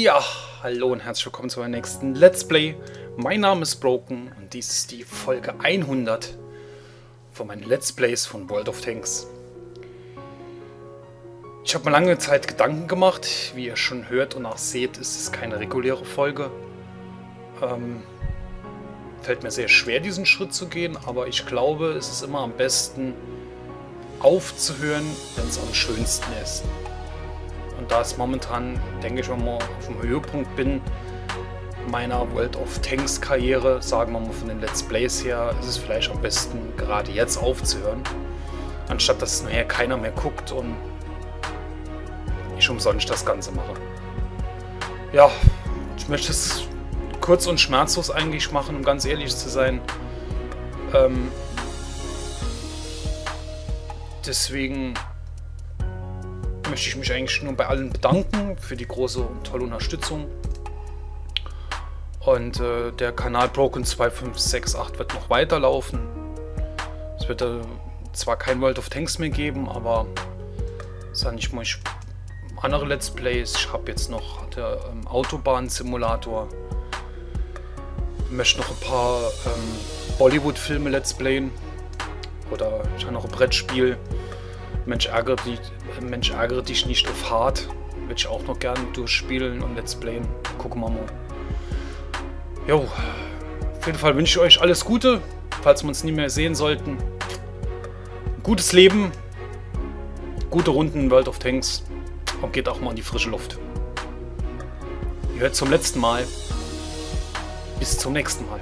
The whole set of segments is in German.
Ja, hallo und herzlich willkommen zu meinem nächsten Let's Play. Mein Name ist Broken und dies ist die Folge 100 von meinen Let's Plays von World of Tanks. Ich habe mir lange Zeit Gedanken gemacht. Wie ihr schon hört und auch seht, ist es keine reguläre Folge. Ähm, fällt mir sehr schwer, diesen Schritt zu gehen, aber ich glaube, es ist immer am besten aufzuhören, wenn es am schönsten ist. Da ich momentan, denke ich mal, auf dem Höhepunkt bin meiner World of Tanks Karriere, sagen wir mal von den Let's Plays her, ist es vielleicht am besten gerade jetzt aufzuhören. Anstatt dass nachher keiner mehr guckt und ich umsonst das Ganze mache. Ja, ich möchte es kurz und schmerzlos eigentlich machen, um ganz ehrlich zu sein. Ähm, deswegen möchte ich mich eigentlich nur bei allen bedanken für die große und tolle Unterstützung. Und äh, der Kanal Broken 2568 wird noch weiterlaufen. Es wird äh, zwar kein World of Tanks mehr geben, aber sage ich mal, ich, andere Let's Plays. Ich habe jetzt noch der ähm, Autobahn-Simulator. Möchte noch ein paar ähm, Bollywood-Filme Let's Playen. Oder ich habe noch ein Brettspiel. Mensch ärgere, dich, Mensch ärgere dich nicht auf hart. Würde ich auch noch gerne durchspielen und Let's Playen. Gucken wir mal. Jo, auf jeden Fall wünsche ich euch alles Gute, falls wir uns nie mehr sehen sollten. Ein gutes Leben, gute Runden in World of Tanks und geht auch mal in die frische Luft. Ihr hört zum letzten Mal. Bis zum nächsten Mal.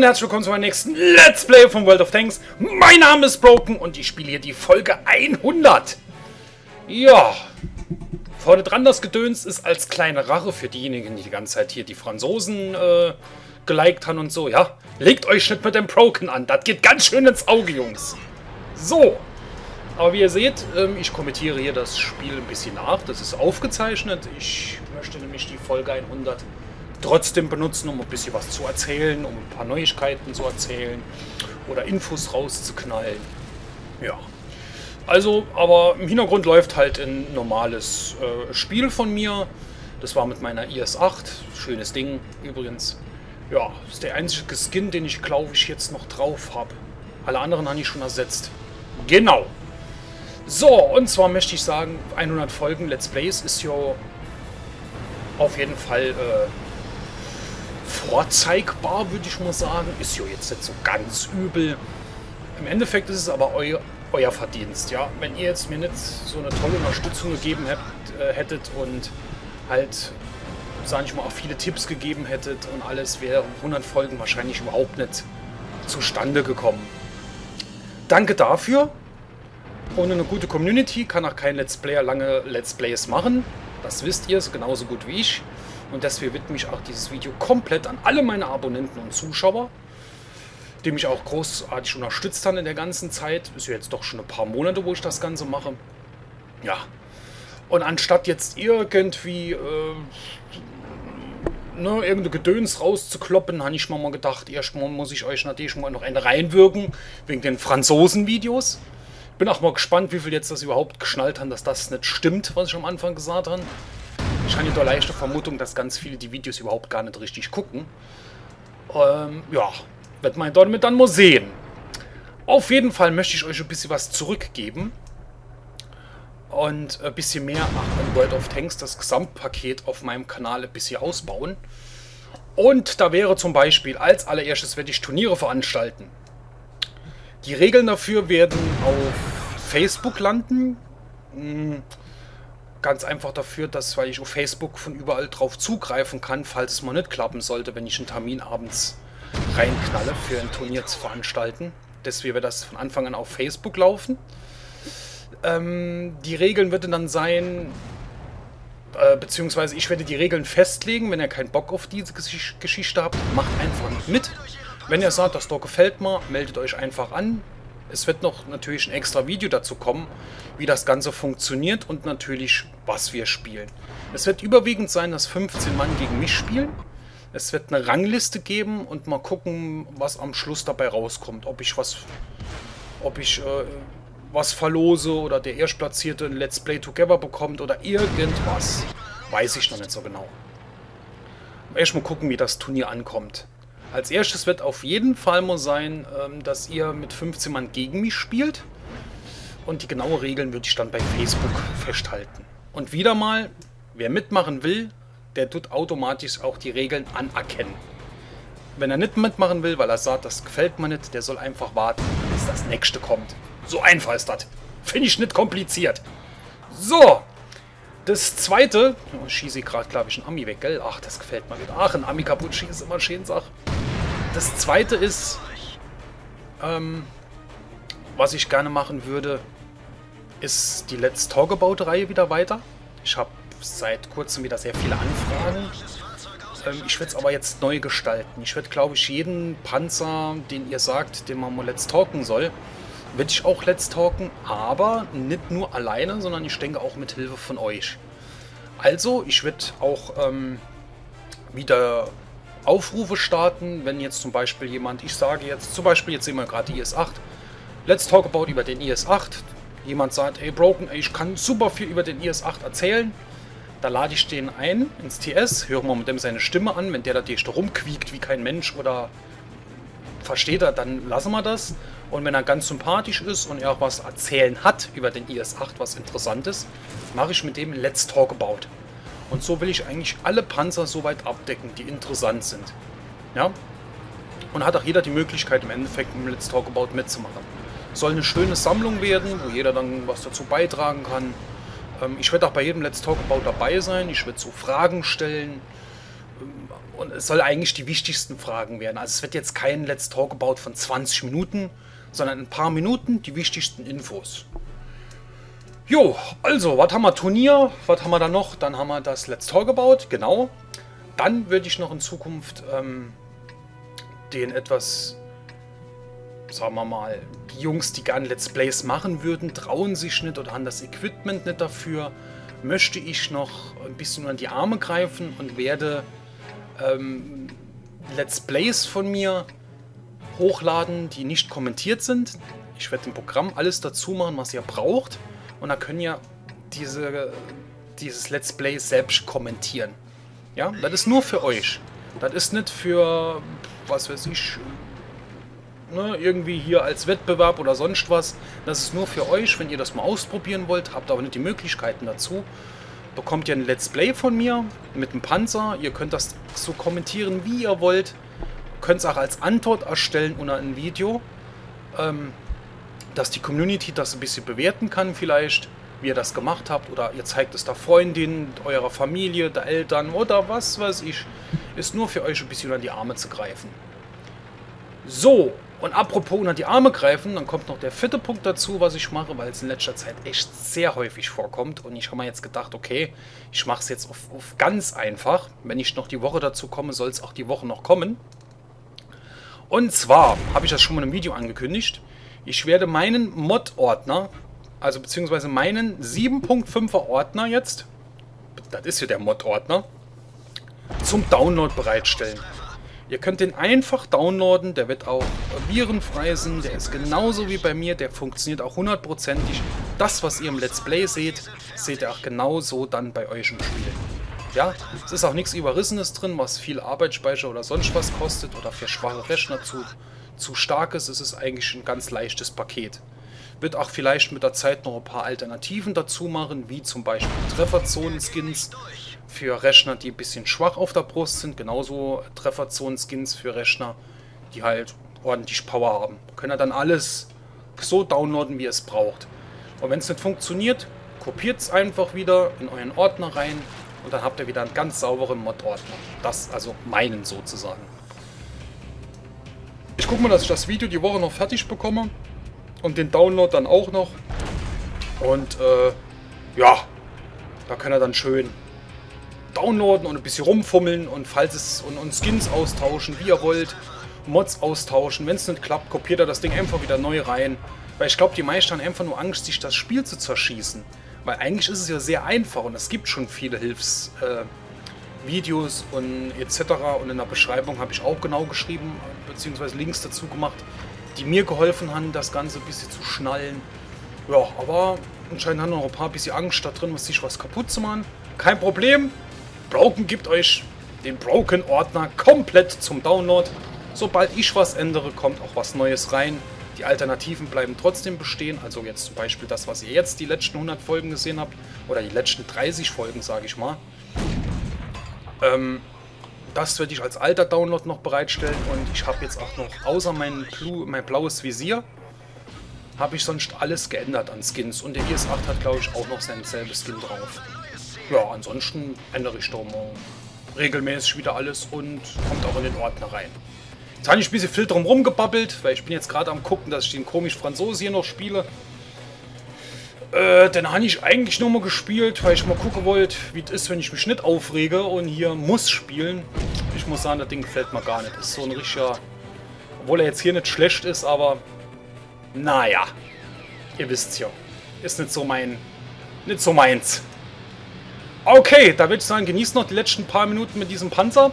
Und herzlich willkommen zu meinem nächsten Let's Play von World of Tanks. Mein Name ist Broken und ich spiele hier die Folge 100. Ja, vorne dran das Gedöns ist als kleine Rache für diejenigen, die die ganze Zeit hier die Franzosen äh, geliked haben und so, ja. Legt euch nicht mit dem Broken an, das geht ganz schön ins Auge, Jungs. So, aber wie ihr seht, ähm, ich kommentiere hier das Spiel ein bisschen nach, das ist aufgezeichnet. Ich möchte nämlich die Folge 100 trotzdem benutzen, um ein bisschen was zu erzählen, um ein paar Neuigkeiten zu erzählen oder Infos rauszuknallen. Ja. Also, aber im Hintergrund läuft halt ein normales äh, Spiel von mir. Das war mit meiner IS-8. Schönes Ding übrigens. Ja, ist der einzige Skin, den ich glaube ich jetzt noch drauf habe. Alle anderen habe ich schon ersetzt. Genau. So, und zwar möchte ich sagen, 100 Folgen Let's Plays ist ja auf jeden Fall äh, vorzeigbar, würde ich mal sagen. Ist ja jetzt nicht so ganz übel. Im Endeffekt ist es aber eu euer Verdienst, ja. Wenn ihr jetzt mir nicht so eine tolle Unterstützung gegeben habt, äh, hättet und halt, sage ich mal, auch viele Tipps gegeben hättet und alles, wäre 100 Folgen wahrscheinlich überhaupt nicht zustande gekommen. Danke dafür. Ohne eine gute Community kann auch kein Let's Player lange Let's Plays machen. Das wisst ihr, genauso gut wie ich. Und deswegen widme ich auch dieses Video komplett an alle meine Abonnenten und Zuschauer, die mich auch großartig unterstützt haben in der ganzen Zeit. Ist ja jetzt doch schon ein paar Monate, wo ich das Ganze mache. Ja. Und anstatt jetzt irgendwie äh, ne, irgendeine Gedöns rauszukloppen, habe ich mir mal gedacht, erstmal muss ich euch natürlich mal noch eine reinwirken, wegen den Franzosen-Videos. Bin auch mal gespannt, wie viel jetzt das überhaupt geschnallt haben, dass das nicht stimmt, was ich am Anfang gesagt habe. Ich habe die leichte Vermutung, dass ganz viele die Videos überhaupt gar nicht richtig gucken. Ähm, ja, wird man damit dann mal sehen. Auf jeden Fall möchte ich euch ein bisschen was zurückgeben. Und ein bisschen mehr an World of Tanks, das Gesamtpaket auf meinem Kanal ein bisschen ausbauen. Und da wäre zum Beispiel, als allererstes werde ich Turniere veranstalten. Die Regeln dafür werden auf Facebook landen. Ganz einfach dafür, dass, weil ich auf Facebook von überall drauf zugreifen kann, falls es mal nicht klappen sollte, wenn ich einen Termin abends reinknalle, für ein Turnier zu veranstalten. Deswegen wird das von Anfang an auf Facebook laufen. Ähm, die Regeln würden dann sein, äh, beziehungsweise ich werde die Regeln festlegen. Wenn ihr keinen Bock auf diese Geschichte habt, macht einfach mit. Wenn ihr sagt, das doch gefällt mir, meldet euch einfach an. Es wird noch natürlich ein extra Video dazu kommen, wie das Ganze funktioniert und natürlich, was wir spielen. Es wird überwiegend sein, dass 15 Mann gegen mich spielen. Es wird eine Rangliste geben und mal gucken, was am Schluss dabei rauskommt. Ob ich was, ob ich äh, was verlose oder der Erstplatzierte ein Let's Play Together bekommt oder irgendwas. Weiß ich noch nicht so genau. Erst mal gucken, wie das Turnier ankommt. Als erstes wird auf jeden Fall mal sein, ähm, dass ihr mit 15 Mann gegen mich spielt. Und die genaue Regeln würde ich dann bei Facebook festhalten. Und wieder mal, wer mitmachen will, der tut automatisch auch die Regeln anerkennen. Wenn er nicht mitmachen will, weil er sagt, das gefällt mir nicht, der soll einfach warten, bis das nächste kommt. So einfach ist das. Finde ich nicht kompliziert. So. Das zweite, oh, schieße ich gerade, glaube ich, ein Ami weg, gell? Ach, das gefällt mir wieder. Ach, ein Ami kaputt schießen ist immer schön, Sache. Das zweite ist, ähm, was ich gerne machen würde, ist die Let's Talk About Reihe wieder weiter. Ich habe seit kurzem wieder sehr viele Anfragen. Ähm, ich werde es aber jetzt neu gestalten. Ich werde, glaube ich, jeden Panzer, den ihr sagt, den man mal Let's Talken soll, werde ich auch Let's Talken, aber nicht nur alleine, sondern ich denke auch mit Hilfe von euch. Also, ich werde auch ähm, wieder Aufrufe starten, wenn jetzt zum Beispiel jemand, ich sage jetzt, zum Beispiel jetzt sehen wir gerade die IS-8, let's talk about über den IS-8, jemand sagt, ey Broken, ey, ich kann super viel über den IS-8 erzählen, da lade ich den ein ins TS, höre mal mit dem seine Stimme an, wenn der da dich rumquiekt wie kein Mensch oder versteht er, dann lassen wir das. Und wenn er ganz sympathisch ist und er auch was erzählen hat über den IS-8, was Interessantes, mache ich mit dem Let's Talk About. Und so will ich eigentlich alle Panzer so weit abdecken, die interessant sind. Ja? Und hat auch jeder die Möglichkeit, im Endeffekt im Let's Talk About mitzumachen. Soll eine schöne Sammlung werden, wo jeder dann was dazu beitragen kann. Ähm, ich werde auch bei jedem Let's Talk About dabei sein. Ich werde so Fragen stellen. Und es soll eigentlich die wichtigsten Fragen werden. Also es wird jetzt kein Let's Talk About von 20 Minuten, sondern ein paar Minuten die wichtigsten Infos. Jo, also, was haben wir? Turnier, was haben wir da noch? Dann haben wir das Let's Talk About, genau. Dann würde ich noch in Zukunft ähm, den etwas, sagen wir mal, die Jungs, die gerne Let's Plays machen würden, trauen sich nicht oder haben das Equipment nicht dafür, möchte ich noch ein bisschen an die Arme greifen und werde ähm, Let's Plays von mir hochladen, die nicht kommentiert sind. Ich werde im Programm alles dazu machen, was ihr braucht. Und da können ja diese, dieses Let's Play selbst kommentieren. Ja, das ist nur für euch. Das ist nicht für, was weiß ich, ne, irgendwie hier als Wettbewerb oder sonst was. Das ist nur für euch, wenn ihr das mal ausprobieren wollt, habt aber nicht die Möglichkeiten dazu. Bekommt ihr ein Let's Play von mir mit dem Panzer. Ihr könnt das so kommentieren, wie ihr wollt. Könnt es auch als Antwort erstellen unter ein Video. Ähm, dass die Community das ein bisschen bewerten kann vielleicht, wie ihr das gemacht habt. Oder ihr zeigt es der Freundin, eurer Familie, der Eltern oder was weiß ich. Ist nur für euch ein bisschen unter die Arme zu greifen. So, und apropos unter die Arme greifen, dann kommt noch der vierte Punkt dazu, was ich mache, weil es in letzter Zeit echt sehr häufig vorkommt. Und ich habe mir jetzt gedacht, okay, ich mache es jetzt auf, auf, ganz einfach. Wenn ich noch die Woche dazu komme, soll es auch die Woche noch kommen. Und zwar habe ich das schon mal im Video angekündigt. Ich werde meinen Mod-Ordner, also beziehungsweise meinen 7.5er Ordner jetzt, das ist ja der Mod-Ordner, zum Download bereitstellen. Ihr könnt den einfach downloaden, der wird auch virenfrei sein, der ist genauso wie bei mir, der funktioniert auch hundertprozentig. Das, was ihr im Let's Play seht, seht ihr auch genauso dann bei euch im Spiel. Ja, es ist auch nichts Überrissenes drin, was viel Arbeitsspeicher oder sonst was kostet oder für schwache Rechner zu, zu stark ist. Es ist eigentlich ein ganz leichtes Paket. Wird auch vielleicht mit der Zeit noch ein paar Alternativen dazu machen, wie zum Beispiel Trefferzonen-Skins für Rechner, die ein bisschen schwach auf der Brust sind. Genauso Trefferzonen-Skins für Rechner, die halt ordentlich Power haben. Könnt ihr dann alles so downloaden, wie es braucht. Und wenn es nicht funktioniert, kopiert es einfach wieder in euren Ordner rein und dann habt ihr wieder einen ganz sauberen Mod-Ordner. Das, also meinen sozusagen. Ich gucke mal, dass ich das Video die Woche noch fertig bekomme und den Download dann auch noch. Und äh, ja, da könnt ihr dann schön downloaden und ein bisschen rumfummeln und falls es und, und Skins austauschen, wie ihr wollt, Mods austauschen. Wenn es nicht klappt, kopiert ihr das Ding einfach wieder neu rein. Weil ich glaube, die meisten haben einfach nur Angst, sich das Spiel zu zerschießen. Weil eigentlich ist es ja sehr einfach und es gibt schon viele Hilfsvideos äh, und etc. Und in der Beschreibung habe ich auch genau geschrieben, beziehungsweise Links dazu gemacht, die mir geholfen haben, das Ganze ein bisschen zu schnallen. Ja, aber anscheinend haben noch ein paar bisschen Angst da drin, sich was kaputt zu machen. Kein Problem, Broken gibt euch den Broken-Ordner komplett zum Download. Sobald ich was ändere, kommt auch was Neues rein. Die Alternativen bleiben trotzdem bestehen. Also jetzt zum Beispiel das, was ihr jetzt die letzten 100 Folgen gesehen habt. Oder die letzten 30 Folgen, sage ich mal. Ähm, das werde ich als alter Download noch bereitstellen. Und ich habe jetzt auch noch, außer mein, Blue, mein blaues Visier, habe ich sonst alles geändert an Skins. Und der IS-8 hat, glaube ich, auch noch sein selbes Skin drauf. Ja, ansonsten ändere ich mal regelmäßig wieder alles und kommt auch in den Ordner rein. Jetzt habe ich ein bisschen drum rumgebabbelt, weil ich bin jetzt gerade am gucken, dass ich den komisch Franzose hier noch spiele. Äh, den habe ich eigentlich nur mal gespielt, weil ich mal gucken wollte, wie es ist, wenn ich mich nicht aufrege und hier muss spielen. Ich muss sagen, das Ding gefällt mir gar nicht. Ist so ein richtiger... Obwohl er jetzt hier nicht schlecht ist, aber... Naja. Ihr wisst's ja. Ist nicht so mein... Nicht so meins. Okay, da würde ich sagen, genießt noch die letzten paar Minuten mit diesem Panzer.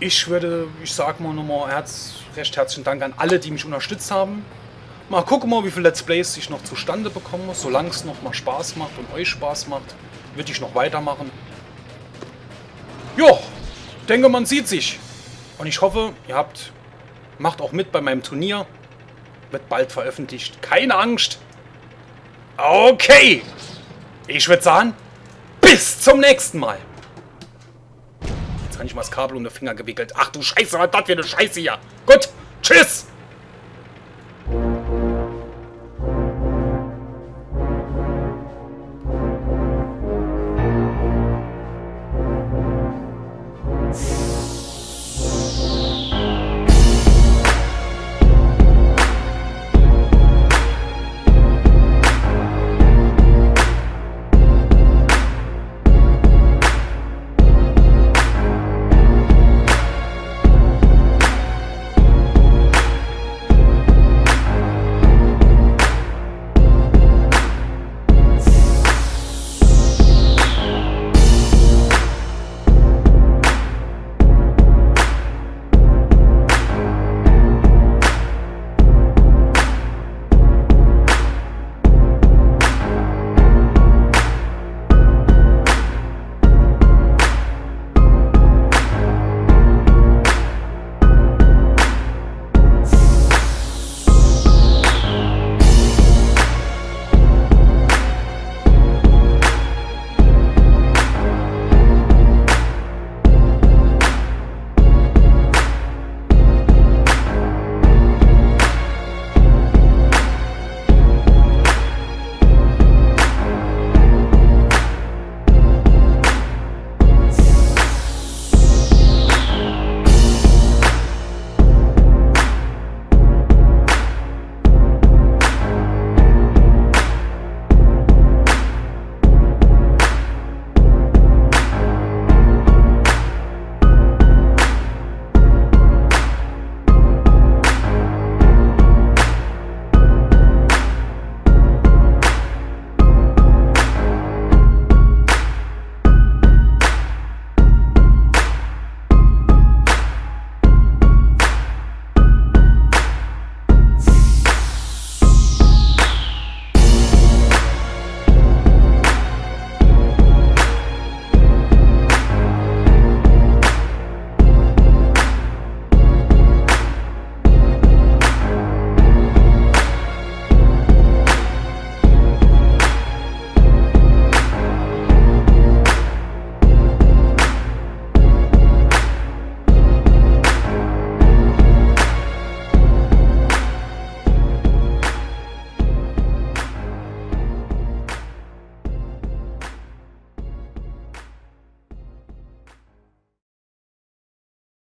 Ich würde, ich sag mal nochmal herz, recht herzlichen Dank an alle, die mich unterstützt haben. Mal gucken mal, wie viele Let's Plays ich noch zustande bekomme. Solange es noch mal Spaß macht und euch Spaß macht, würde ich noch weitermachen. Jo, denke, man sieht sich. Und ich hoffe, ihr habt, macht auch mit bei meinem Turnier. Wird bald veröffentlicht. Keine Angst. Okay. Ich würde sagen, bis zum nächsten Mal. Jetzt habe ich mal das Kabel um den Finger gewickelt. Ach du Scheiße, was das für eine Scheiße hier. Gut, tschüss.